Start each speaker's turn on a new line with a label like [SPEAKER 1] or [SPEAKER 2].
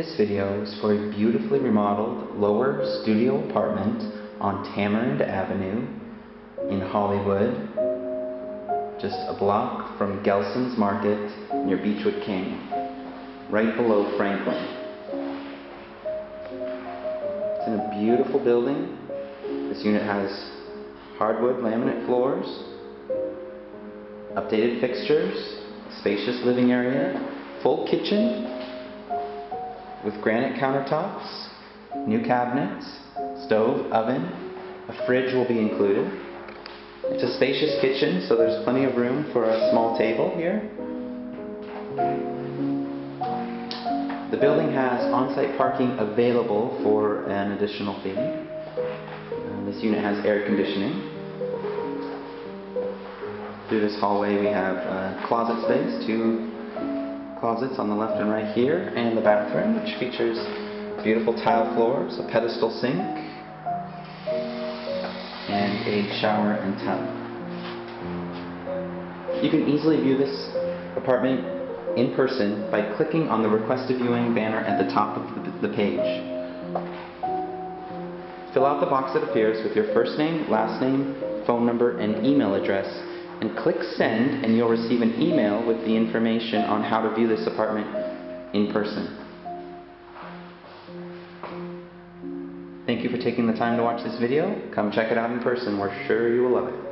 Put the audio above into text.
[SPEAKER 1] This video is for a beautifully remodeled lower studio apartment on Tamarind Avenue in Hollywood, just a block from Gelson's Market near Beachwood Canyon, right below Franklin. It's in a beautiful building. This unit has hardwood laminate floors, updated fixtures, spacious living area, full kitchen with granite countertops, new cabinets, stove, oven, a fridge will be included. It's a spacious kitchen, so there's plenty of room for a small table here. The building has on-site parking available for an additional fee. Uh, This unit has air conditioning. Through this hallway we have uh, closet space, two closets on the left and right here, and the bathroom, which features beautiful tile floors, a pedestal sink, and a shower and tub. You can easily view this apartment in person by clicking on the request a viewing banner at the top of the, page. Fill out the box that appears with your first name, last name, phone number, and email address, and click send, and you'll receive an email with the information on how to view this apartment in person. Thank you for taking the time to watch this video. Come check it out in person. We're sure you will love it.